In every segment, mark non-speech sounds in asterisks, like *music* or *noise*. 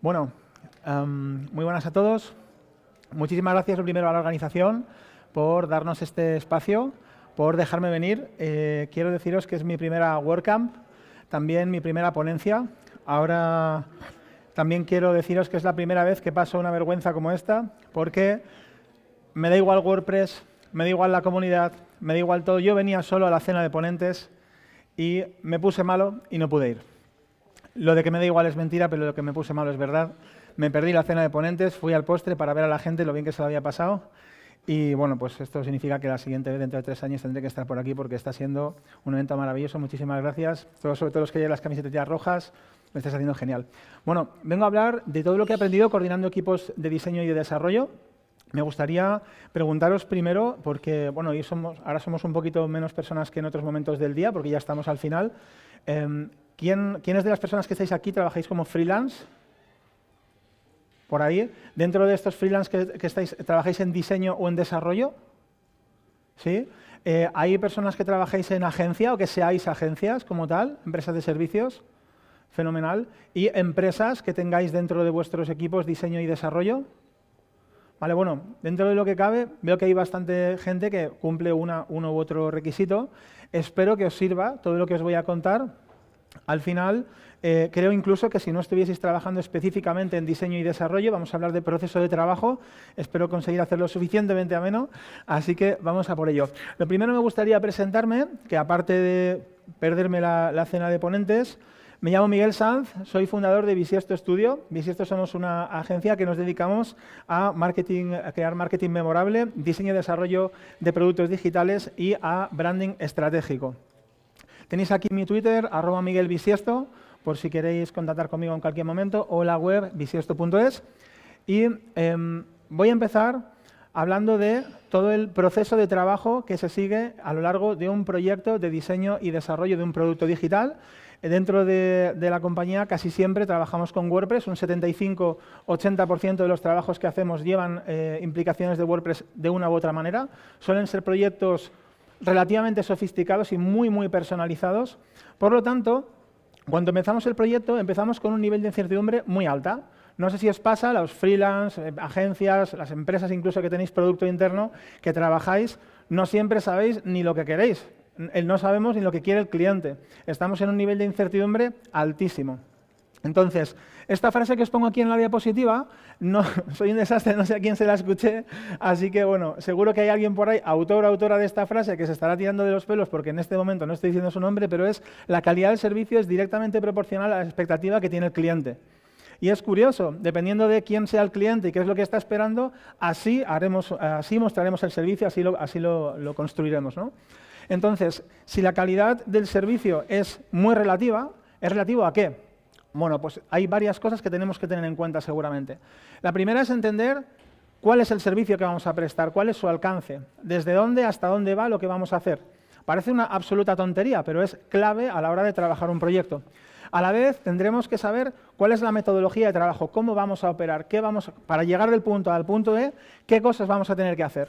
Bueno, em, muy buenas a todos. Muchísimas gracias primero a la organización por darnos este espacio, por dejarme venir. Eh, quiero deciros que es mi primera WordCamp, también mi primera ponencia. Ahora también quiero deciros que es la primera vez que paso una vergüenza como esta, porque me da igual WordPress, me da igual la comunidad, me da igual todo. Yo venía solo a la cena de ponentes y me puse malo y no pude ir. Lo de que me da igual es mentira, pero lo que me puse malo es verdad. Me perdí la cena de ponentes, fui al postre para ver a la gente lo bien que se lo había pasado. Y bueno, pues esto significa que la siguiente vez, dentro de tres años, tendré que estar por aquí porque está siendo un evento maravilloso. Muchísimas gracias. Todos, sobre todo los que llevan las camisetas rojas, lo estáis haciendo genial. Bueno, vengo a hablar de todo lo que he aprendido coordinando equipos de diseño y de desarrollo. Me gustaría preguntaros primero, porque bueno, hoy somos, ahora somos un poquito menos personas que en otros momentos del día, porque ya estamos al final. Eh, ¿quién, ¿Quiénes de las personas que estáis aquí trabajáis como freelance? Por ahí. ¿Dentro de estos freelance que, estáis, trabajáis en diseño o en desarrollo? ¿Sí? Eh, ¿Hay personas que trabajáis en agencia o que seáis agencias como tal, empresas de servicios? Fenomenal. ¿Y empresas que tengáis dentro de vuestros equipos diseño y desarrollo? Vale, bueno, dentro de lo que cabe, veo que hay bastante gente que cumple uno u otro requisito. Espero que os sirva todo lo que os voy a contar. Al final, eh, creo incluso que si no estuvieseis trabajando específicamente en diseño y desarrollo, vamos a hablar de proceso de trabajo. Espero conseguir hacerlo suficientemente ameno, así que vamos a por ello. Lo primero me gustaría presentarme, que aparte de perderme la cena de ponentes, me llamo Miguel Sanz, soy fundador de Bisiesto Studio. Bisiesto somos una agencia que nos dedicamos a, marketing, a crear marketing memorable, diseño y desarrollo de productos digitales y a branding estratégico. Tenéis aquí mi Twitter, arroba Miguel Bisiesto, por si queréis contactar conmigo en cualquier momento, o la web bisiesto.es. Y em, voy a empezar hablando de todo el proceso de trabajo que se sigue a lo largo de un proyecto de diseño y desarrollo de un producto digital Dentro de, la compañía casi siempre trabajamos con WordPress, un 75-80% de los trabajos que hacemos llevan eh, implicaciones de WordPress de una u otra manera. Suelen ser proyectos relativamente sofisticados y muy, muy personalizados. Por lo tanto, cuando empezamos el proyecto, empezamos con un nivel de incertidumbre muy alta. No sé si os pasa, los freelance, eh, agencias, las empresas incluso que tenéis producto interno, que trabajáis, no siempre sabéis ni lo que queréis no sabemos ni lo que quiere el cliente. Estamos en un nivel de incertidumbre altísimo. Entonces, esta frase que os pongo aquí en la diapositiva, no, *laughs* soy un desastre, no sé a quién se la escuché, así que bueno, seguro que hay alguien por ahí, autor o autora de esta frase, que se estará tirando de los pelos porque en este momento no estoy diciendo su nombre, pero es la calidad del servicio es directamente proporcional a la expectativa que tiene el cliente. Y es curioso, dependiendo de quién sea el cliente y qué es lo que está esperando, así, haremos, así mostraremos el servicio, así lo, así lo, construiremos. ¿no? Entonces, si la calidad del servicio es muy relativa, ¿es relativo a qué? Bueno, pues hay varias cosas que tenemos que tener en cuenta seguramente. La primera es entender cuál es el servicio que vamos a prestar, cuál es su alcance, desde dónde hasta dónde va lo que vamos a hacer. Parece una absoluta tontería, pero es clave a la hora de trabajar un proyecto. A la vez, tendremos que saber cuál es la metodología de trabajo, cómo vamos a operar, qué vamos, para llegar del punto A al punto E, qué cosas vamos a tener que hacer.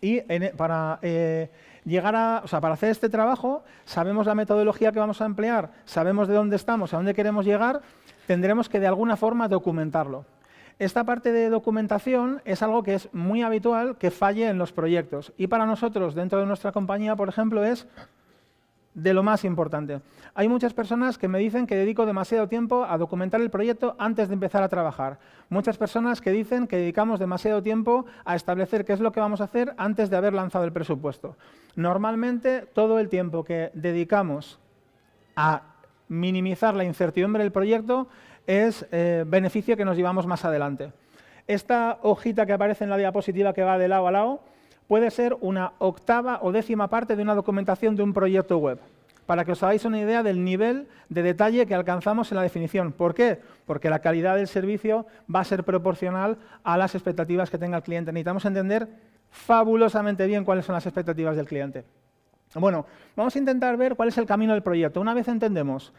Y e, para eh, llegar a, o sea, para hacer este trabajo, sabemos la metodología que vamos a emplear, sabemos de dónde estamos, a dónde queremos llegar, tendremos que de alguna forma documentarlo. Esta parte de documentación es algo que es muy habitual que falle en los proyectos. Y para nosotros, dentro de nuestra compañía, por ejemplo, es de lo más importante. Hay muchas personas que me dicen que dedico demasiado tiempo a documentar el proyecto antes de empezar a trabajar. Muchas personas que dicen que dedicamos demasiado tiempo a establecer qué es lo que vamos a hacer antes de haber lanzado el presupuesto. Normalmente, todo el tiempo que dedicamos a minimizar la incertidumbre del proyecto es eh, beneficio que nos llevamos más adelante. Esta hojita que aparece en la diapositiva que va de lado a lado puede ser una octava o décima parte de una documentación de un proyecto web, para que os hagáis una idea del nivel de detalle que alcanzamos en la definición. ¿Por qué? Porque la calidad del servicio va a ser proporcional a las expectativas que tenga el cliente. Necesitamos entender fabulosamente bien cuáles son las expectativas del cliente. Bueno, vamos a intentar ver cuál es el camino del proyecto. Una vez entendemos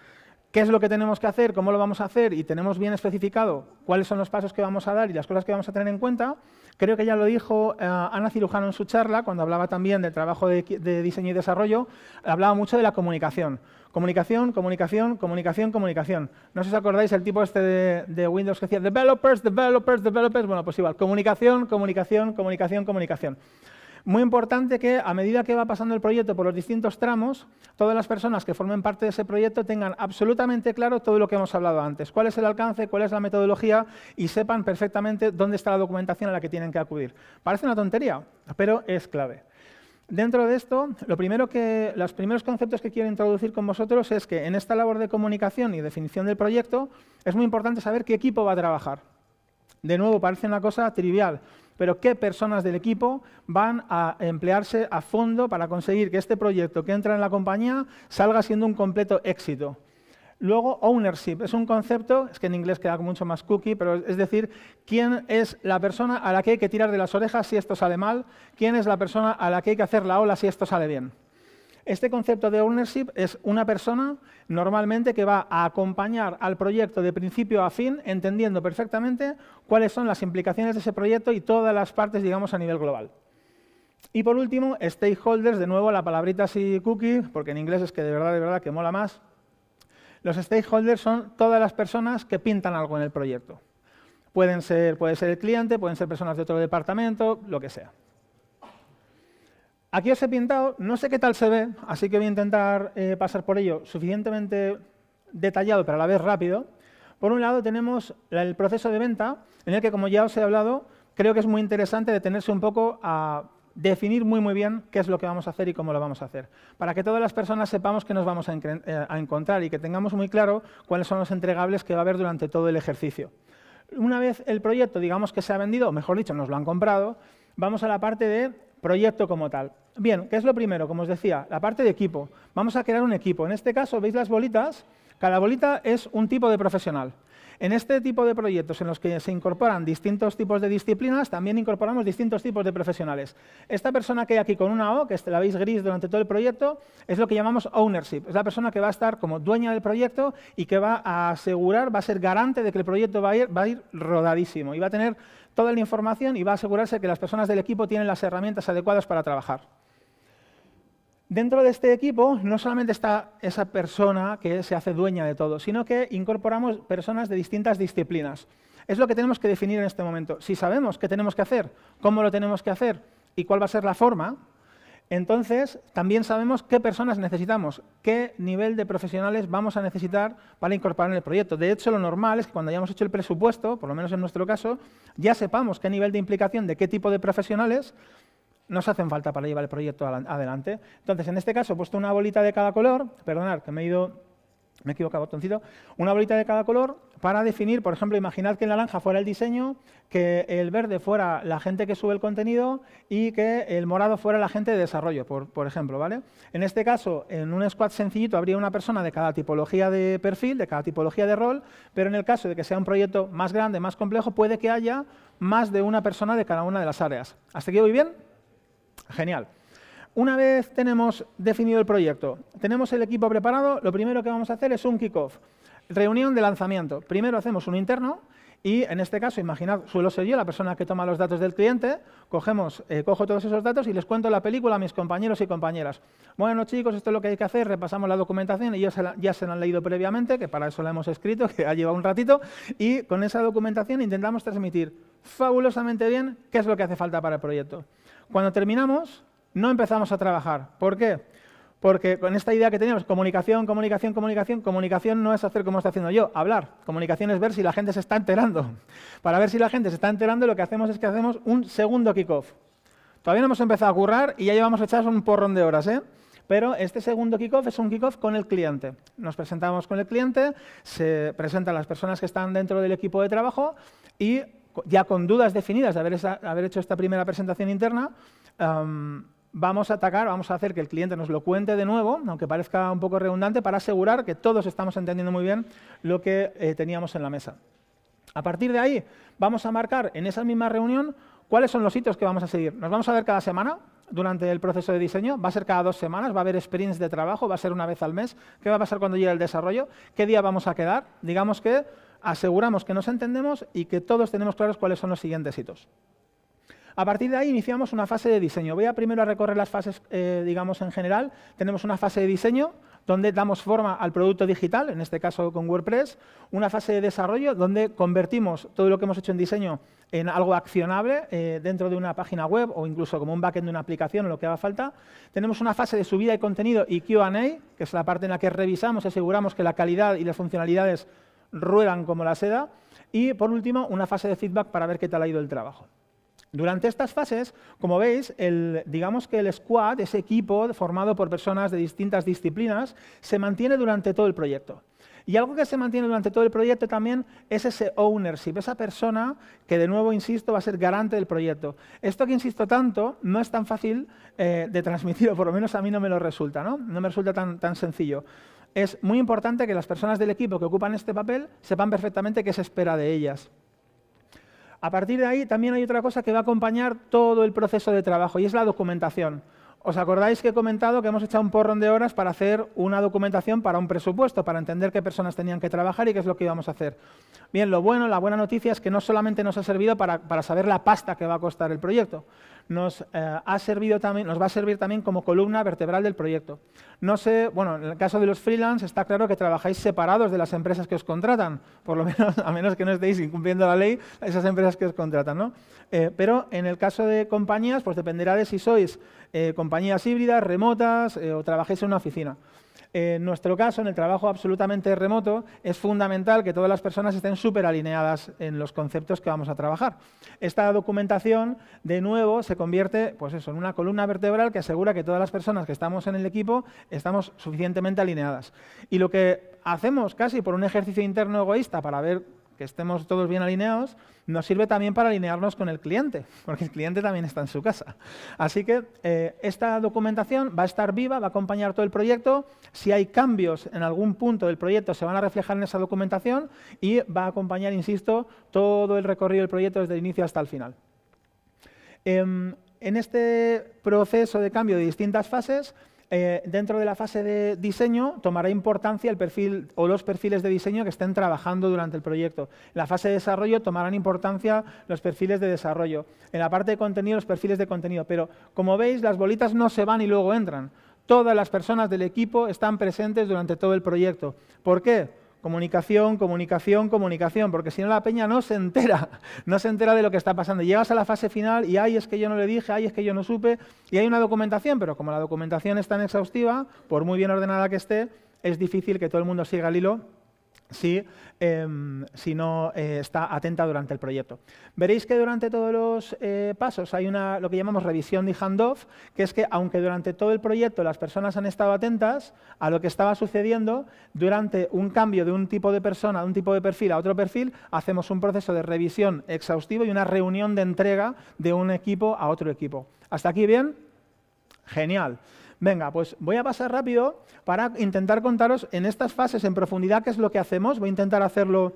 qué es lo que tenemos que hacer, cómo lo vamos a hacer y tenemos bien especificado cuáles son los pasos que vamos a dar y las cosas que vamos a tener en cuenta, creo que ya lo dijo eh, Ana Cirujano en su charla, cuando hablaba también del trabajo de, diseño y desarrollo, hablaba mucho de la comunicación. Comunicación, comunicación, comunicación, comunicación. No sé si os acordáis el tipo este de, de Windows que decía developers, developers, developers. Bueno, pues igual, comunicación, comunicación, comunicación, comunicación. Muy importante que a medida que va pasando el proyecto por los distintos tramos, todas las personas que formen parte de ese proyecto tengan absolutamente claro todo lo que hemos hablado antes, cuál es el alcance, cuál es la metodología y sepan perfectamente dónde está la documentación a la que tienen que acudir. Parece una tontería, pero es clave. Dentro de esto, lo primero que, los primeros conceptos que quiero introducir con vosotros es que en esta labor de comunicación y definición del proyecto es muy importante saber qué equipo va a trabajar. De nuevo, parece una cosa trivial, pero qué personas del equipo van a emplearse a fondo para conseguir que este proyecto que entra en la compañía salga siendo un completo éxito. Luego, ownership es un concepto, es que en inglés queda mucho más cookie, pero es decir, quién es la persona a la que hay que tirar de las orejas si esto sale mal, quién es la persona a la que hay que hacer la ola si esto sale bien. Este concepto de ownership es una persona normalmente que va a acompañar al proyecto de principio a fin, entendiendo perfectamente cuáles son las implicaciones de ese proyecto y todas las partes, digamos, a nivel global. Y por último, stakeholders, de nuevo la palabrita así cookie, porque en inglés es que de verdad, de verdad, que mola más. Los stakeholders son todas las personas que pintan algo en el proyecto. Pueden ser, puede ser el cliente, pueden ser personas de otro departamento, lo que sea. Aquí os he pintado, no sé qué tal se ve, así que voy a intentar eh, pasar por ello suficientemente detallado, pero a la vez rápido. Por un lado tenemos el proceso de venta, en el que, como ya os he hablado, creo que es muy interesante detenerse un poco a definir muy muy bien qué es lo que vamos a hacer y cómo lo vamos a hacer, para que todas las personas sepamos qué nos vamos a, eh, a encontrar y que tengamos muy claro cuáles son los entregables que va a haber durante todo el ejercicio. Una vez el proyecto, digamos que se ha vendido, o mejor dicho, nos lo han comprado, vamos a la parte de proyecto como tal. Bien, ¿qué es lo primero? Como os decía, la parte de equipo. Vamos a crear un equipo. En este caso, ¿veis las bolitas? Cada bolita es un tipo de profesional. En este tipo de proyectos en los que se incorporan distintos tipos de disciplinas, también incorporamos distintos tipos de profesionales. Esta persona que hay aquí con una O, que la veis gris durante todo el proyecto, es lo que llamamos ownership. Es la persona que va a estar como dueña del proyecto y que va a asegurar, va a ser garante de que el proyecto va a ir, rodadísimo y va a tener toda la información y va a asegurarse que las personas del equipo tienen las herramientas adecuadas para trabajar. Dentro de este equipo no solamente está esa persona que se hace dueña de todo, sino que incorporamos personas de distintas disciplinas. Es lo que tenemos que definir en este momento. Si sabemos qué tenemos que hacer, cómo lo tenemos que hacer y cuál va a ser la forma, entonces también sabemos qué personas necesitamos, qué nivel de profesionales vamos a necesitar para incorporar en el proyecto. De hecho, lo normal es que cuando hayamos hecho el presupuesto, por lo menos en nuestro caso, ya sepamos qué nivel de implicación de qué tipo de profesionales nos hacen falta para llevar el proyecto adelante. Entonces, en este caso he puesto una bolita de cada color, perdonad que me he ido, me he equivocado, botoncito, una bolita de cada color para definir, por ejemplo, imaginad que el naranja fuera el diseño, que el verde fuera la gente que sube el contenido y que el morado fuera la gente de desarrollo, por, por ejemplo, ¿vale? En este caso, en un squad sencillito habría una persona de cada tipología de perfil, de cada tipología de rol, pero en el caso de que sea un proyecto más grande, más complejo, puede que haya más de una persona de cada una de las áreas. ¿Hasta aquí voy bien? Genial. Una vez tenemos definido el proyecto, tenemos el equipo preparado, lo primero que vamos a hacer es un kickoff. Reunión de lanzamiento. Primero hacemos un interno y en este caso, imaginad, suelo ser yo la persona que toma los datos del cliente, cogemos, eh, cojo todos esos datos y les cuento la película a mis compañeros y compañeras. Bueno, chicos, esto es lo que hay que hacer, repasamos la documentación la, ya se la han leído previamente, que para eso la hemos escrito, *laughs* que ha llevado un ratito, y con esa documentación intentamos transmitir fabulosamente bien qué es lo que hace falta para el proyecto. Cuando terminamos, no empezamos a trabajar. ¿Por qué? Porque con esta idea que teníamos, comunicación, comunicación, comunicación, comunicación no es hacer como estoy haciendo yo, hablar. Comunicación es ver si la gente se está enterando. *laughs* Para ver si la gente se está enterando, lo que hacemos es que hacemos un segundo kickoff. Todavía no hemos empezado a currar y ya llevamos echados un porrón de horas, ¿eh? Pero este segundo kickoff es un kickoff con el cliente. Nos presentamos con el cliente, se presentan las personas que están dentro del equipo de trabajo y ya con dudas definidas de haber, hecho esta primera presentación interna, vamos a atacar, vamos a hacer que el cliente nos lo cuente de nuevo, aunque parezca un poco redundante, para asegurar que todos estamos entendiendo muy bien lo que eh, teníamos en la mesa. A partir de ahí, vamos a marcar en esa misma reunión cuáles son los hitos que vamos a seguir. Nos vamos a ver cada semana, durante el proceso de diseño? ¿Va a ser cada dos semanas? ¿Va a haber sprints de trabajo? ¿Va a ser una vez al mes? ¿Qué va a pasar cuando llegue el desarrollo? ¿Qué día vamos a quedar? Digamos que aseguramos que nos entendemos y que todos tenemos claros cuáles son los siguientes hitos. A partir de ahí iniciamos una fase de diseño. Voy a primero a recorrer las fases, eh, digamos, en general. Tenemos una fase de diseño, donde damos forma al producto digital, en este caso con WordPress, una fase de desarrollo donde convertimos todo lo que hemos hecho en diseño en algo accionable eh, dentro de una página web o incluso como un backend de una aplicación o lo que haga falta. Tenemos una fase de subida de contenido y Q&A, que es la parte en la que revisamos y aseguramos que la calidad y las funcionalidades ruedan como la seda. Y, por último, una fase de feedback para ver qué tal ha ido el trabajo. Durante estas fases, como veis, digamos que el squad, ese equipo formado por personas de distintas disciplinas, se mantiene durante todo el proyecto. Y algo que se mantiene durante todo el proyecto también es ese ownership, esa persona que, de nuevo, insisto, va a ser garante del proyecto. Esto que insisto tanto no es tan fácil eh, de transmitir, o por lo menos a mí no me lo resulta, ¿no? No me resulta tan, tan sencillo. Es muy importante que las personas del equipo que ocupan este papel sepan perfectamente qué se espera de ellas. A partir de ahí también hay otra cosa que va a acompañar todo el proceso de trabajo y es la documentación. ¿Os acordáis que he comentado que hemos echado un porrón de horas para hacer una documentación para un presupuesto, para entender qué personas tenían que trabajar y qué es lo que íbamos a hacer? Bien, lo bueno, la buena noticia es que no solamente nos ha servido para, para saber la pasta que va a costar el proyecto, nos, eh, ha servido también, nos va a servir también como columna vertebral del proyecto. No sé, bueno, en el caso de los freelance está claro que trabajáis separados de las empresas que os contratan, por lo *laughs* menos, a menos que no estéis incumpliendo la ley, esas empresas que os contratan, ¿no? Eh, pero en el caso de compañías, pues dependerá de si sois eh, compañías híbridas, remotas o trabajéis en una oficina. En nuestro caso, en el trabajo absolutamente remoto, es fundamental que todas las personas estén súper alineadas en los conceptos que vamos a trabajar. Esta documentación, de nuevo, se convierte pues en una columna vertebral que asegura que todas las personas que estamos en el equipo estamos suficientemente alineadas. Y lo que hacemos casi por un ejercicio interno egoísta para ver que estemos todos bien alineados, nos sirve también para alinearnos con el cliente, porque el cliente también está en su casa. Así que eh, esta documentación va a estar viva, va a acompañar todo el proyecto. Si hay cambios en algún punto del proyecto, se van a reflejar en esa documentación y va a acompañar, insisto, todo el recorrido del proyecto desde el inicio hasta el final. Em, en este proceso de cambio de distintas fases, eh, dentro de la fase de diseño tomará importancia el perfil o los perfiles de diseño que estén trabajando durante el proyecto. En la fase de desarrollo tomarán importancia los perfiles de desarrollo. En la parte de contenido, los perfiles de contenido. Pero, como veis, las bolitas no se van y luego entran. Todas las personas del equipo están presentes durante todo el proyecto. ¿Por qué? Comunicación, comunicación, comunicación, porque si no la peña no se entera, *laughs* no se entera de lo que está pasando. Llegas a la fase final y ay, es que yo no le dije, ay, es que yo no supe, y hay una documentación, pero como la documentación es tan exhaustiva, por muy bien ordenada que esté, es difícil que todo el mundo siga el hilo si, em, si no eh, está atenta durante el proyecto. Veréis que durante todos los eh, pasos hay una, lo que llamamos revisión de handoff, que es que aunque durante todo el proyecto las personas han estado atentas a lo que estaba sucediendo, durante un cambio de un tipo de persona, de un tipo de perfil a otro perfil, hacemos un proceso de revisión exhaustivo y una reunión de entrega de un equipo a otro equipo. ¿Hasta aquí bien? Genial. Venga, pues voy a pasar rápido para intentar contaros en estas fases en profundidad qué es lo que hacemos. Voy a intentar hacerlo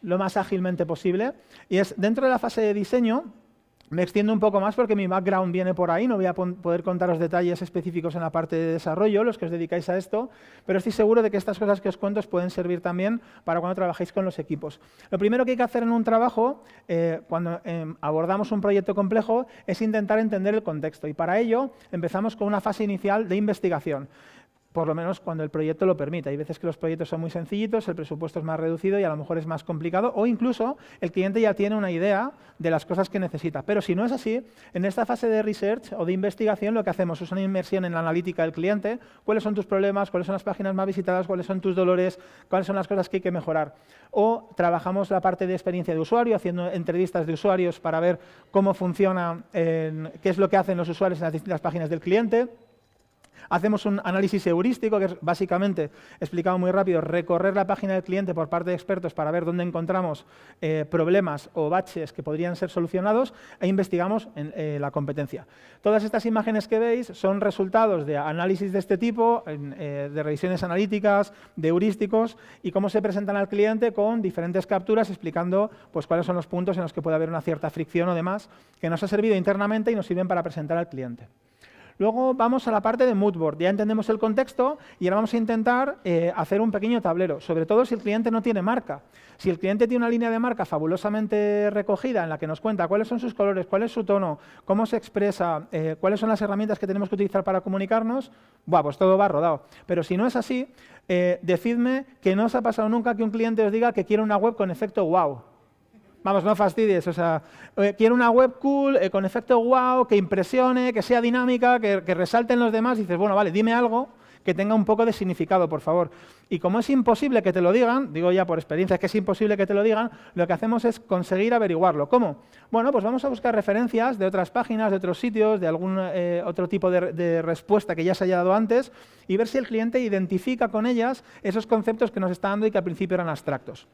lo más ágilmente posible. Y es dentro de la fase de diseño, me extiendo un poco más porque mi background viene por ahí, no voy a poder contaros detalles específicos en la parte de desarrollo, los que os dedicáis a esto, pero estoy seguro de que estas cosas que os cuento pueden servir también para cuando trabajéis con los equipos. Lo primero que hay que hacer en un trabajo, eh, cuando em, abordamos un proyecto complejo, es intentar entender el contexto y para ello empezamos con una fase inicial de investigación por lo menos cuando el proyecto lo permite. Hay veces que los proyectos son muy sencillitos, el presupuesto es más reducido y a lo mejor es más complicado, o incluso el cliente ya tiene una idea de las cosas que necesita. Pero si no es así, en esta fase de research o de investigación lo que hacemos es una inmersión en la analítica del cliente, cuáles son tus problemas, cuáles son las páginas más visitadas, cuáles son tus dolores, cuáles son las cosas que hay que mejorar. O trabajamos la parte de experiencia de usuario, haciendo entrevistas de usuarios para ver cómo funciona, qué es lo que hacen los usuarios en las distintas páginas del cliente Hacemos un análisis heurístico, que es básicamente, explicado muy rápido, recorrer la página del cliente por parte de expertos para ver dónde encontramos eh, problemas o baches que podrían ser solucionados e investigamos en, eh, la competencia. Todas estas imágenes que veis son resultados de análisis de este tipo, eh, de revisiones analíticas, de heurísticos y cómo se presentan al cliente con diferentes capturas explicando pues, cuáles son los puntos en los que puede haber una cierta fricción o demás que nos ha servido internamente y nos sirven para presentar al cliente. Luego vamos a la parte de moodboard. Ya entendemos el contexto y ahora vamos a intentar eh, hacer un pequeño tablero, sobre todo si el cliente no tiene marca. Si el cliente tiene una línea de marca fabulosamente recogida en la que nos cuenta cuáles son sus colores, cuál es su tono, cómo se expresa, eh, cuáles son las herramientas que tenemos que utilizar para comunicarnos, buah, pues todo va rodado. Pero si no es así, eh, decidme que no os ha pasado nunca que un cliente os diga que quiere una web con efecto wow. Vamos, no fastidies. O sea, eh, quiero una web cool, eh, con efecto wow, que impresione, que sea dinámica, que, que resalten los demás. Y dices, bueno, vale, dime algo que tenga un poco de significado, por favor. Y como es imposible que te lo digan, digo ya por experiencia que es imposible que te lo digan, lo que hacemos es conseguir averiguarlo. ¿Cómo? Bueno, pues vamos a buscar referencias de otras páginas, de otros sitios, de algún eh, otro tipo de, de, respuesta que ya se haya dado antes y ver si el cliente identifica con ellas esos conceptos que nos está dando y que al principio eran abstractos.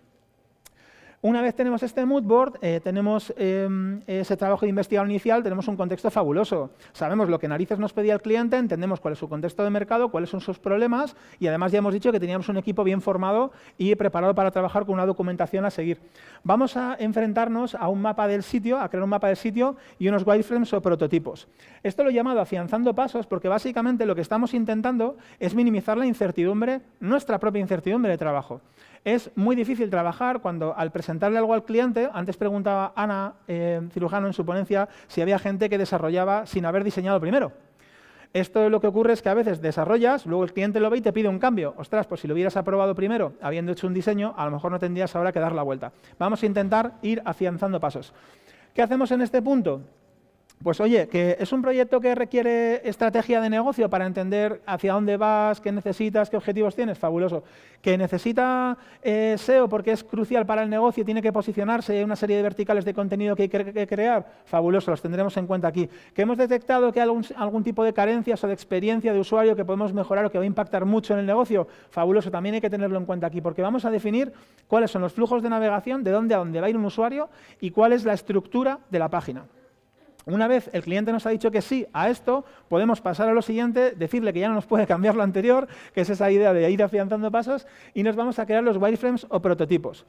Una vez tenemos este mood board, eh, tenemos eh, ese trabajo de investigación inicial, tenemos un contexto fabuloso. Sabemos lo que narices nos pedía el cliente, entendemos cuál es su contexto de mercado, cuáles son sus problemas y además ya hemos dicho que teníamos un equipo bien formado y preparado para trabajar con una documentación a seguir. Vamos a enfrentarnos a un mapa del sitio, a crear un mapa del sitio y unos wireframes o prototipos. Esto lo he llamado afianzando pasos porque básicamente lo que estamos intentando es minimizar la incertidumbre, nuestra propia incertidumbre de trabajo. Es muy difícil trabajar cuando al presentarle algo al cliente, antes preguntaba Ana, eh, cirujano en su ponencia, si había gente que desarrollaba sin haber diseñado primero. Esto lo que ocurre es que a veces desarrollas, luego el cliente lo ve y te pide un cambio. Ostras, pues si lo hubieras aprobado primero, habiendo hecho un diseño, a lo mejor no tendrías ahora que dar la vuelta. Vamos a intentar ir afianzando pasos. ¿Qué hacemos en este punto? Pues oye, que es un proyecto que requiere estrategia de negocio para entender hacia dónde vas, qué necesitas, qué objetivos tienes, fabuloso. Que necesita eh, SEO porque es crucial para el negocio, tiene que posicionarse, hay una serie de verticales de contenido que hay que, crear, fabuloso, los tendremos en cuenta aquí. Que hemos detectado que hay algún, algún, tipo de carencias o de experiencia de usuario que podemos mejorar o que va a impactar mucho en el negocio, fabuloso, también hay que tenerlo en cuenta aquí, porque vamos a definir cuáles son los flujos de navegación, de dónde a dónde va a ir un usuario y cuál es la estructura de la página. Una vez el cliente nos ha dicho que sí a esto, podemos pasar a lo siguiente, decirle que ya no nos puede cambiar lo anterior, que es esa idea de ir afianzando pasos, y nos vamos a crear los wireframes o prototipos.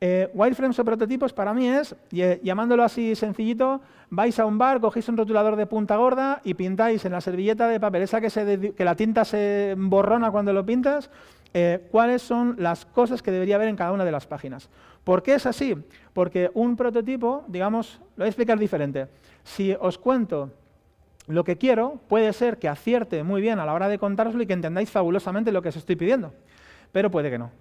Eh, wireframes o prototipos para mí es, llamándolo así sencillito, vais a un bar, cogéis un rotulador de punta gorda y pintáis en la servilleta de papel, esa que, que la tinta se borrona cuando lo pintas, eh, cuáles son las cosas que debería haber en cada una de las páginas. ¿Por qué es así? Porque un prototipo, digamos, lo voy a explicar diferente. Si os cuento lo que quiero, puede ser que acierte muy bien a la hora de contároslo y que entendáis fabulosamente lo que os estoy pidiendo pero puede que no. *laughs*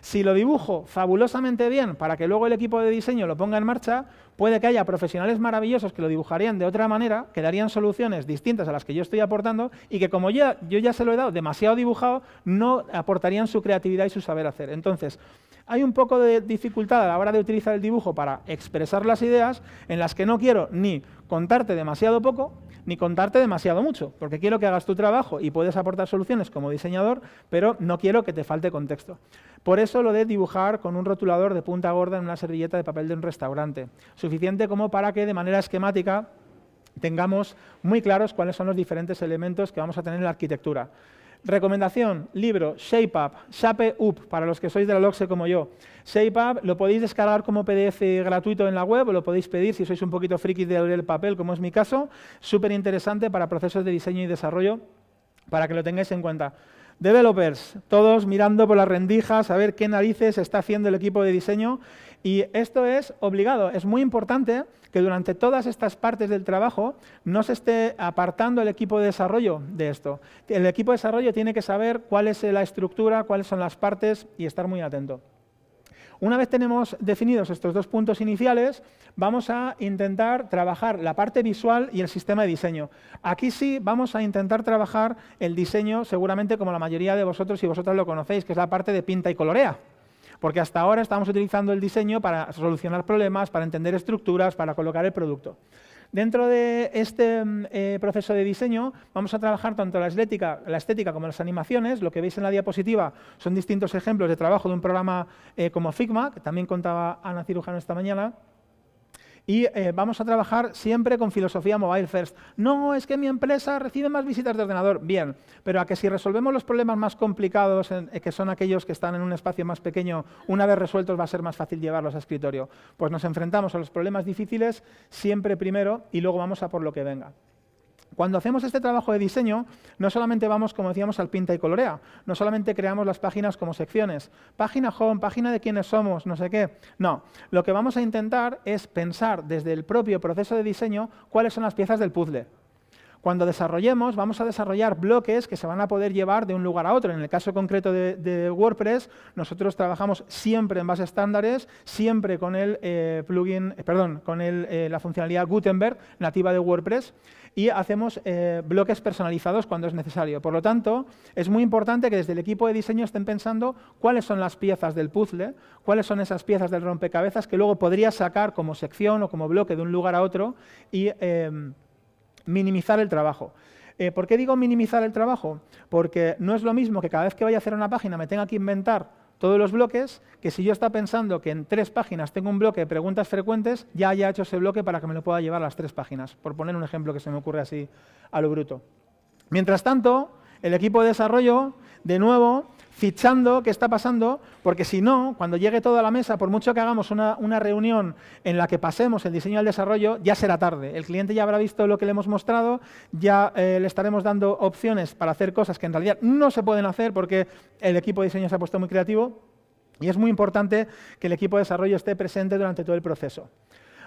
Si lo dibujo fabulosamente bien para que luego el equipo de diseño lo ponga en marcha, puede que haya profesionales maravillosos que lo dibujarían de otra manera, que darían soluciones distintas a las que yo estoy aportando y que como ya, yo ya se lo he dado demasiado dibujado, no aportarían su creatividad y su saber hacer. Entonces, hay un poco de dificultad a la hora de utilizar el dibujo para expresar las ideas en las que no quiero ni contarte demasiado poco, ni contarte demasiado mucho, porque quiero que hagas tu trabajo y puedes aportar soluciones como diseñador, pero no quiero que te falte contexto. Por eso lo de dibujar con un rotulador de punta gorda en una servilleta de papel de un restaurante, suficiente como para que de manera esquemática tengamos muy claros cuáles son los diferentes elementos que vamos a tener en la arquitectura. Recomendación, libro, ShapeUp, ShapeUp, para los que sois de la LOXE como yo. ShapeUp lo podéis descargar como PDF gratuito en la web o lo podéis pedir si sois un poquito frikis de abrir el papel, como es mi caso. Súper interesante para procesos de diseño y desarrollo, para que lo tengáis en cuenta. Developers, todos mirando por las rendijas a ver qué narices está haciendo el equipo de diseño. Y esto es obligado, es muy importante que durante todas estas partes del trabajo no se esté apartando el equipo de desarrollo de esto. El equipo de desarrollo tiene que saber cuál es la estructura, cuáles son las partes y estar muy atento. Una vez tenemos definidos estos dos puntos iniciales, vamos a intentar trabajar la parte visual y el sistema de diseño. Aquí sí vamos a intentar trabajar el diseño, seguramente como la mayoría de vosotros y vosotras lo conocéis, que es la parte de pinta y colorea. Porque hasta ahora estamos utilizando el diseño para solucionar problemas, para entender estructuras, para colocar el producto. Dentro de este mm, eh, proceso de diseño vamos a trabajar tanto la estética, la estética como las animaciones. Lo que veis en la diapositiva son distintos ejemplos de trabajo de un programa eh, como Figma, que también contaba Ana Cirujano esta mañana. Y eh, vamos a trabajar siempre con filosofía mobile first. No, es que mi empresa recibe más visitas de ordenador. Bien, pero a que si resolvemos los problemas más complicados, que son aquellos que están en un espacio más pequeño, una vez resueltos va a ser más fácil llevarlos a escritorio. Pues nos enfrentamos a los problemas difíciles siempre primero y luego vamos a por lo que venga. Cuando hacemos este trabajo de diseño, no solamente vamos, como decíamos, al pinta y colorea, no solamente creamos las páginas como secciones, página home, página de quiénes somos, no sé qué. No, lo que vamos a intentar es pensar desde el propio proceso de diseño cuáles son las piezas del puzzle. Cuando desarrollemos, vamos a desarrollar bloques que se van a poder llevar de un lugar a otro. En el caso concreto de, WordPress, nosotros trabajamos siempre en bases estándares, siempre con el eh, plugin, eh, perdón, con eh, la funcionalidad Gutenberg nativa de WordPress y hacemos bloques personalizados cuando es necesario. Por lo tanto, es muy importante que desde el equipo de diseño estén pensando cuáles son las piezas del puzzle, cuáles son esas piezas del rompecabezas que luego podría sacar como sección o como bloque de un lugar a otro y minimizar el trabajo. Eh, ¿Por qué digo minimizar el trabajo? Porque no es lo mismo que cada vez que vaya a hacer una página me tenga que inventar todos los bloques, que si yo está pensando que en tres páginas tengo un bloque de preguntas frecuentes, ya haya hecho ese bloque para que me lo pueda llevar a las tres páginas, por poner un ejemplo que se me ocurre así a lo bruto. Mientras tanto, el equipo de desarrollo, de nuevo, fichando qué está pasando, porque si no, cuando llegue todo a la mesa, por mucho que hagamos una, reunión en la que pasemos el diseño al desarrollo, ya será tarde. El cliente ya habrá visto lo que le hemos mostrado, ya eh, le estaremos dando opciones para hacer cosas que en realidad no se pueden hacer porque el equipo de diseño se ha puesto muy creativo y es muy importante que el equipo de desarrollo esté presente durante todo el proceso.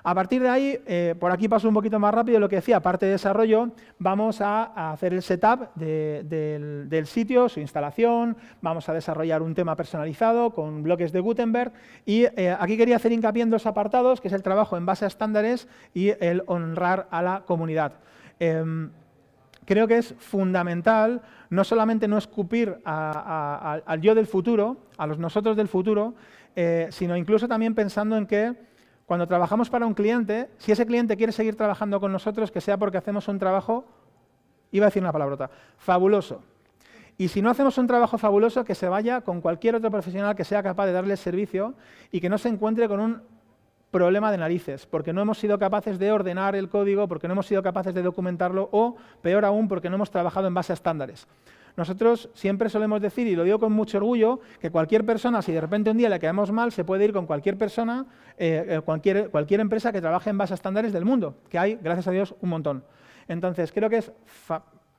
A partir de ahí, eh, por aquí paso un poquito más rápido, lo que decía, aparte de desarrollo, vamos a, hacer el setup del, sitio, su instalación, vamos a desarrollar un tema personalizado con bloques de Gutenberg y eh, aquí quería hacer hincapié en dos apartados, que es el trabajo en base a estándares y el honrar a la comunidad. Em, creo que es fundamental no solamente no escupir al yo del futuro, a los nosotros del futuro, eh, sino incluso también pensando en que cuando trabajamos para un cliente, si ese cliente quiere seguir trabajando con nosotros, que sea porque hacemos un trabajo, iba a decir una palabrota, fabuloso. Y si no hacemos un trabajo fabuloso, que se vaya con cualquier otro profesional que sea capaz de darle servicio y que no se encuentre con un problema de narices, porque no hemos sido capaces de ordenar el código, porque no hemos sido capaces de documentarlo o, peor aún, porque no hemos trabajado en base a estándares. Nosotros siempre solemos decir, y lo digo con mucho orgullo, que cualquier persona, si de repente un día le quedamos mal, se puede ir con cualquier persona, eh, eh, cualquier, cualquier empresa que trabaje en base a estándares del mundo, que hay, gracias a Dios, un montón. Entonces, creo que es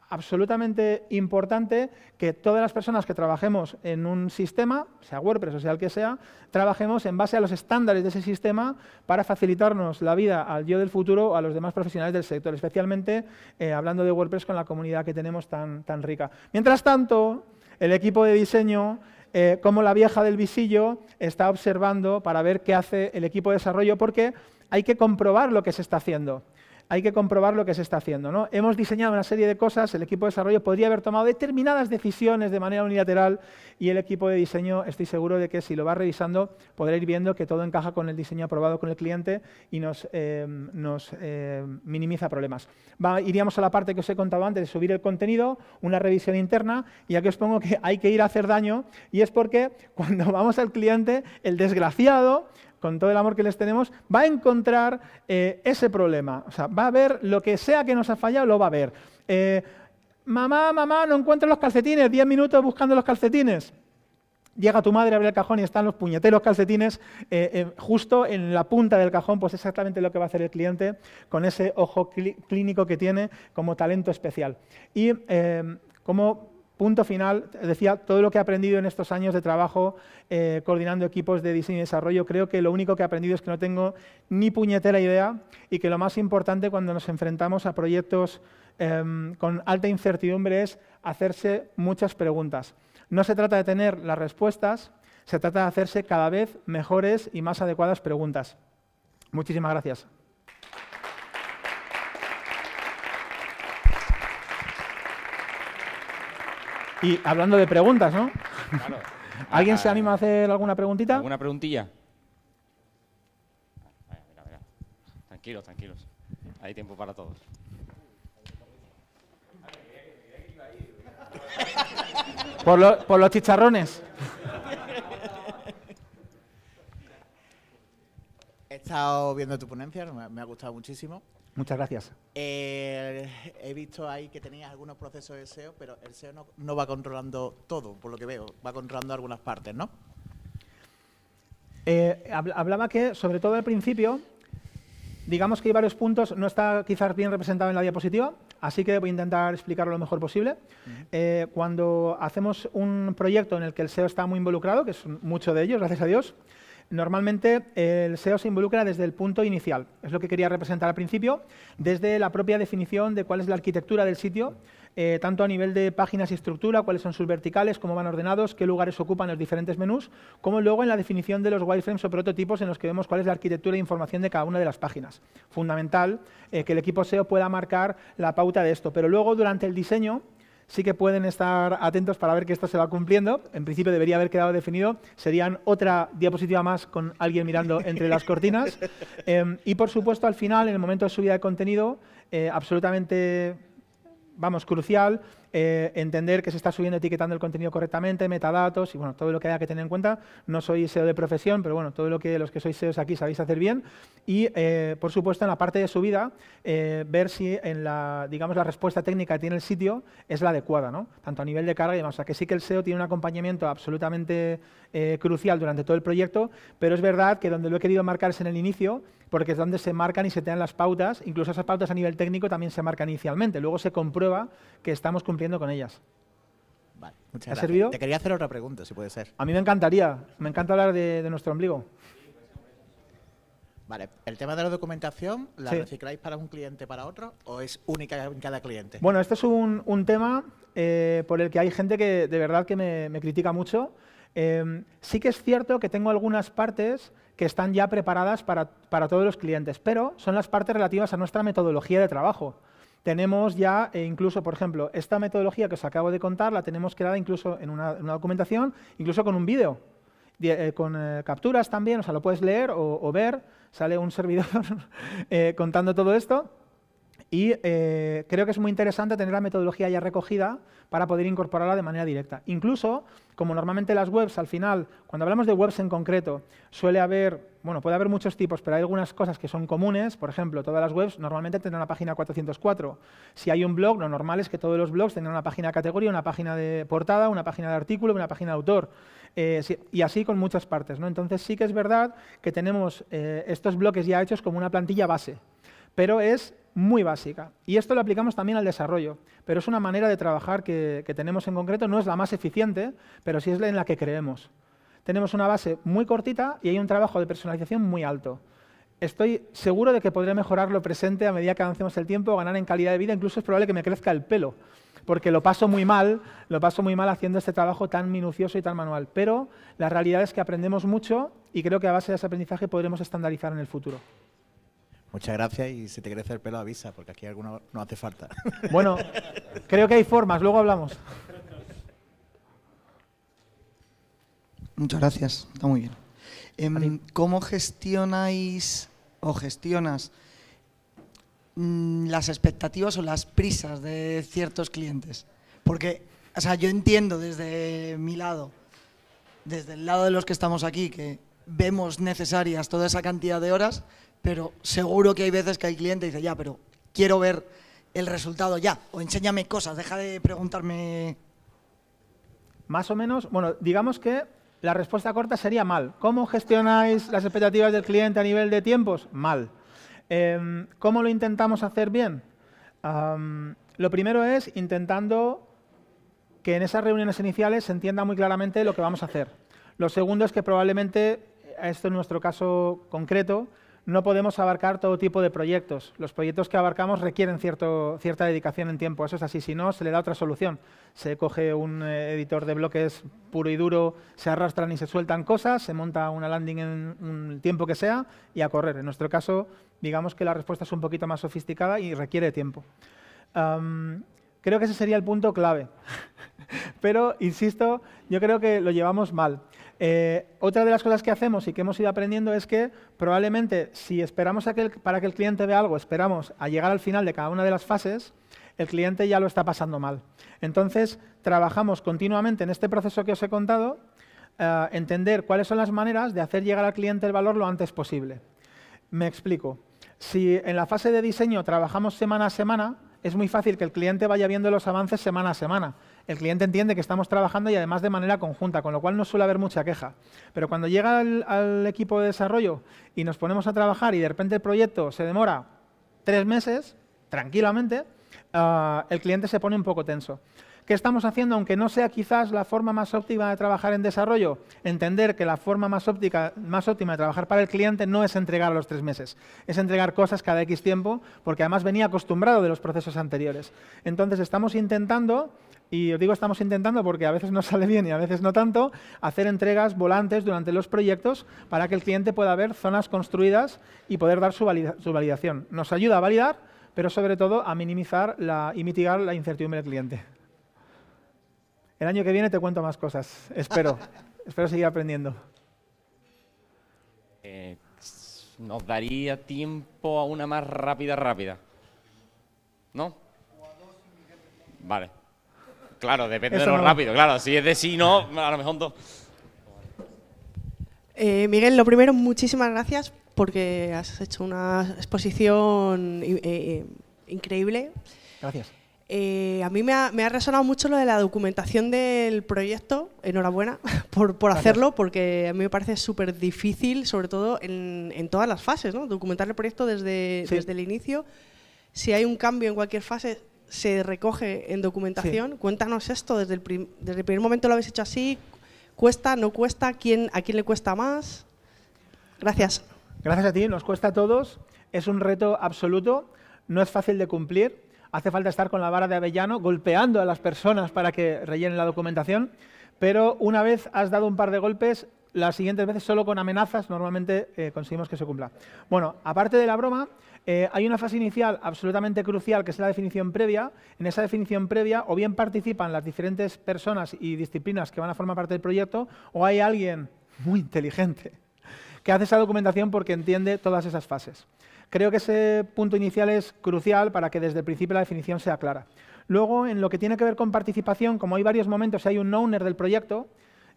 absolutamente importante que todas las personas que trabajemos en un sistema, sea WordPress o sea el que sea, trabajemos en base a los estándares de ese sistema para facilitarnos la vida al yo del futuro o a los demás profesionales del sector, especialmente eh, hablando de WordPress con la comunidad que tenemos tan, tan rica. Mientras tanto, el equipo de diseño eh, como la vieja del visillo está observando para ver qué hace el equipo de desarrollo, porque hay que comprobar lo que se está haciendo hay que comprobar lo que se está haciendo. ¿no? Hemos diseñado una serie de cosas, el equipo de desarrollo podría haber tomado determinadas decisiones de manera unilateral y el equipo de diseño, estoy seguro de que si lo va revisando, podrá ir viendo que todo encaja con el diseño aprobado con el cliente y nos, eh, eh, minimiza problemas. iríamos a la parte que os he contado antes de subir el contenido, una revisión interna, y aquí os pongo que hay que ir a hacer daño, y es porque cuando vamos al cliente, el desgraciado con todo el amor que les tenemos, va a encontrar eh, ese problema. O sea, va a ver lo que sea que nos ha fallado, lo va a ver. Eh, mamá, mamá, no encuentro los calcetines, diez minutos buscando los calcetines. Llega tu madre, abre el cajón y están los puñeteros calcetines eh, justo en la punta del cajón, pues exactamente lo que va a hacer el cliente con ese ojo clínico que tiene como talento especial. Y como Punto final, decía, todo lo que he aprendido en estos años de trabajo eh, coordinando equipos de diseño y desarrollo, creo que lo único que he aprendido es que no tengo ni puñetera idea y que lo más importante cuando nos enfrentamos a proyectos em, con alta incertidumbre es hacerse muchas preguntas. No se trata de tener las respuestas, se trata de hacerse cada vez mejores y más adecuadas preguntas. Muchísimas gracias. Y hablando de preguntas, ¿no? ¿Alguien se anima a hacer alguna preguntita? ¿Alguna preguntita? Tranquilos, tranquilos. hay tiempo para todos. Por, por los chicharrones. He estado viendo tu ponencia, me, ha gustado muchísimo. Muchas gracias. Eh, he visto ahí que tenías algunos procesos de SEO, pero el SEO no, no, va controlando todo, por lo que veo, va controlando algunas partes, ¿no? Eh, hablaba que, sobre todo al principio, digamos que hay varios puntos, no está quizás bien representado en la diapositiva, así que voy a intentar explicarlo lo mejor posible. Eh, cuando hacemos un proyecto en el que el SEO está muy involucrado, que es mucho de ellos, gracias a Dios, Normalmente el SEO se involucra desde el punto inicial, es lo que quería representar al principio, desde la propia definición de cuál es la arquitectura del sitio, eh, tanto a nivel de páginas y estructura, cuáles son sus verticales, cómo van ordenados, qué lugares ocupan los diferentes menús, como luego en la definición de los wireframes o prototipos en los que vemos cuál es la arquitectura e información de cada una de las páginas. Fundamental eh, que el equipo SEO pueda marcar la pauta de esto, pero luego durante el diseño sí que pueden estar atentos para ver que esto se va cumpliendo. En principio debería haber quedado definido. Serían otra diapositiva más con alguien mirando *laughs* entre las cortinas. Em, y por supuesto, al final, en el momento de subida de contenido, eh, absolutamente vamos, crucial, eh, entender que se está subiendo etiquetando el contenido correctamente, metadatos y bueno, todo lo que haya que tener en cuenta. No soy SEO de profesión, pero bueno, todo lo que los que sois SEOs aquí sabéis hacer bien. Y eh, por supuesto en la parte de subida, eh, ver si en la, digamos, la respuesta técnica que tiene el sitio es la adecuada, ¿no? tanto a nivel de carga y demás. O sea que sí que el SEO tiene un acompañamiento absolutamente crucial durante todo el proyecto, pero es verdad que donde lo he querido marcar es en el inicio, porque es donde se marcan y se te dan las pautas, incluso esas pautas a nivel técnico también se marcan inicialmente. Luego se comprueba que estamos cumpliendo con ellas. Vale, muchas gracias. servido? Te quería hacer otra pregunta, si puede ser. A mí me encantaría. Me encanta hablar de, nuestro ombligo. Vale, el tema de la documentación, ¿la recicláis para un cliente para otro o es única en cada cliente? Bueno, este es un, tema eh, por el que hay gente que de verdad que me, critica mucho. Eh, sí que es cierto que tengo algunas partes que están ya preparadas para, para todos los clientes, pero son las partes relativas a nuestra metodología de trabajo tenemos ya eh, incluso, por ejemplo, esta metodología que os acabo de contar, la tenemos creada incluso en una, documentación, incluso con un vídeo, eh, con eh, capturas también, o sea, lo puedes leer o, ver, sale un servidor *laughs* contando todo esto. Y creo que es muy interesante tener la metodología ya recogida para poder incorporarla de manera directa. Incluso, como normalmente las webs, al final, cuando hablamos de webs en concreto, suele haber, bueno, puede haber muchos tipos, pero hay algunas cosas que son comunes. Por ejemplo, todas las webs normalmente tendrán una página 404. Si hay un blog, lo normal es que todos los blogs tengan una página de categoría, una página de portada, una página de artículo una página de autor. Eh, y así con muchas partes. ¿no? Entonces sí que es verdad que tenemos eh, estos bloques ya hechos como una plantilla base, pero es muy básica. Y esto lo aplicamos también al desarrollo, pero es una manera de trabajar que, tenemos en concreto, no es la más eficiente, pero sí es la en la que creemos. Tenemos una base muy cortita y hay un trabajo de personalización muy alto. Estoy seguro de que podré mejorar lo presente a medida que avancemos el tiempo, ganar en calidad de vida, incluso es probable que me crezca el pelo, porque lo paso muy mal, lo paso muy mal haciendo este trabajo tan minucioso y tan manual. Pero la realidad es que aprendemos mucho y creo que a base de ese aprendizaje podremos estandarizar en el futuro. Muchas gracias y si te crece el pelo avisa, porque aquí alguno no hace falta. *laughs* Bueno, creo que hay formas, luego hablamos. Muchas gracias, está muy bien. Em, ¿Cómo gestionáis o gestionas mm, las expectativas o las prisas de ciertos clientes? Porque, o sea, yo entiendo desde mi lado, desde el lado de los que estamos aquí, que vemos necesarias toda esa cantidad de horas, pero seguro que hay veces que el cliente dice, ya, pero quiero ver el resultado ya, o enséñame cosas, deja de preguntarme. Más o menos, bueno, digamos que la respuesta corta sería mal. ¿Cómo gestionáis las expectativas del cliente a nivel de tiempos? Mal. Em, ¿Cómo lo intentamos hacer bien? lo primero es intentando que en esas reuniones iniciales se entienda muy claramente lo que vamos a hacer. Lo segundo es que probablemente, esto en nuestro caso concreto, no podemos abarcar todo tipo de proyectos. Los proyectos que abarcamos requieren cierta dedicación en tiempo. Eso es así. Si no, se le da otra solución. Se coge un eh, editor de bloques puro y duro, se arrastran y se sueltan cosas, se monta una landing en un tiempo que sea y a correr. En nuestro caso, digamos que la respuesta es un poquito más sofisticada y requiere tiempo. creo que ese sería el punto clave. *laughs* Pero, insisto, yo creo que lo llevamos mal. Eh, otra de las cosas que hacemos y que hemos ido aprendiendo es que probablemente si esperamos que para que el cliente vea algo, esperamos a llegar al final de cada una de las fases, el cliente ya lo está pasando mal. Entonces, trabajamos continuamente en este proceso que os he contado, eh, entender cuáles son las maneras de hacer llegar al cliente el valor lo antes posible. Me explico. Si en la fase de diseño trabajamos semana a semana, es muy fácil que el cliente vaya viendo los avances semana a semana. El cliente entiende que estamos trabajando y además de manera conjunta, con lo cual no suele haber mucha queja. Pero cuando llega al, equipo de desarrollo y nos ponemos a trabajar y de repente el proyecto se demora tres meses, tranquilamente, ah, el cliente se pone un poco tenso. ¿Qué estamos haciendo? Aunque no sea quizás la forma más óptima de trabajar en desarrollo, entender que la forma más, óptica, más óptima de trabajar para el cliente no es entregar a los tres meses, es entregar cosas cada X tiempo, porque además venía acostumbrado de los procesos anteriores. Entonces estamos intentando y os digo estamos intentando porque a veces no sale bien y a veces no tanto, hacer entregas volantes durante los proyectos para que el cliente pueda ver zonas construidas y poder dar su, validación. Nos ayuda a validar, pero sobre todo a minimizar y mitigar la incertidumbre del cliente. El año que viene te cuento más cosas, espero. *laughs* espero seguir aprendiendo. Eh, nos daría tiempo a una más rápida, rápida. ¿No? Vale. Claro, depende de lo rápido. Claro, si es de sí, no, a lo mejor dos. Eh, Miguel, lo primero, muchísimas gracias porque has hecho una exposición eh, increíble. Gracias. Eh, a mí me ha, resonado mucho lo de la documentación del proyecto. Enhorabuena *laughs* por, hacerlo, porque a mí me parece súper difícil, sobre todo en, todas las fases, ¿no? documentar el proyecto desde, desde el inicio. Si hay un cambio en cualquier fase, se recoge en documentación. Cuéntanos esto, desde el, desde el primer momento lo habéis hecho así. ¿Cuesta, no cuesta? ¿Quién, ¿A quién le cuesta más? Gracias. Gracias a ti, nos cuesta a todos. Es un reto absoluto, no es fácil de cumplir hace falta estar con la vara de avellano golpeando a las personas para que rellenen la documentación, pero una vez has dado un par de golpes, las siguientes veces solo con amenazas normalmente eh, conseguimos que se cumpla. Bueno, aparte de la broma, eh, hay una fase inicial absolutamente crucial que es la definición previa. En esa definición previa o bien participan las diferentes personas y disciplinas que van a formar parte del proyecto o hay alguien muy inteligente que hace esa documentación porque entiende todas esas fases. Creo que ese punto inicial es crucial para que desde el principio la definición sea clara. Luego, en lo que tiene que ver con participación, como hay varios momentos hay un owner del proyecto,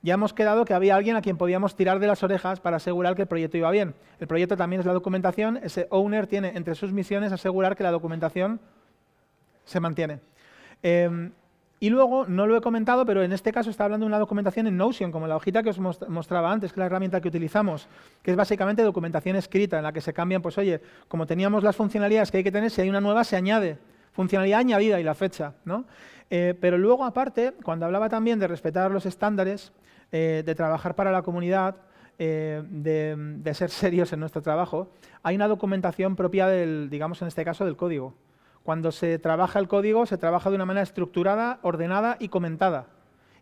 ya hemos quedado que había alguien a quien podíamos tirar de las orejas para asegurar que el proyecto iba bien. El proyecto también es la documentación, ese owner tiene entre sus misiones asegurar que la documentación se mantiene. Em, y luego, no lo he comentado, pero en este caso está hablando de una documentación en Notion, como la hojita que os mostraba antes, que es la herramienta que utilizamos, que es básicamente documentación escrita, en la que se cambian, pues oye, como teníamos las funcionalidades que hay que tener, si hay una nueva se añade, funcionalidad añadida y la fecha. ¿no? Eh, pero luego, aparte, cuando hablaba también de respetar los estándares, eh, de trabajar para la comunidad, eh, de, ser *laughs* serios en nuestro trabajo, hay una documentación propia del, digamos en este caso, del código. Cuando se trabaja el código, se trabaja de una manera estructurada, ordenada y comentada.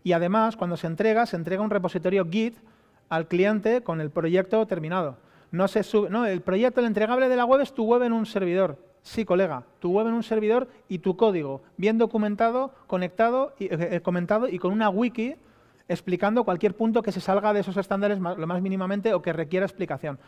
Y además, cuando se entrega, se entrega un repositorio Git al cliente con el proyecto terminado. No se sube, no, el proyecto, el entregable de la web es tu web en un servidor. Sí, colega, tu web en un servidor y tu código, bien documentado, conectado y eh, comentado y con una wiki explicando cualquier punto que se salga de esos estándares lo más mínimamente o que requiera explicación.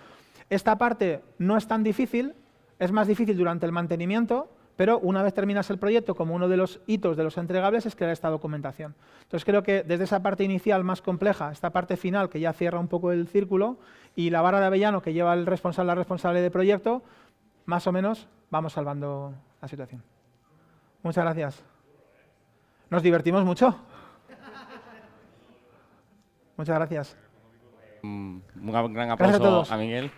Esta parte no es tan difícil, es más difícil durante el mantenimiento, pero una vez terminas el proyecto, como uno de los hitos de los entregables es crear esta documentación. Entonces creo que desde esa parte inicial más compleja, esta parte final que ya cierra un poco el círculo, y la vara de Avellano que lleva el responsable, la responsable de proyecto, más o menos vamos salvando la situación. Muchas gracias. ¿Nos divertimos mucho? Muchas gracias. Un gran aplauso a, a Miguel.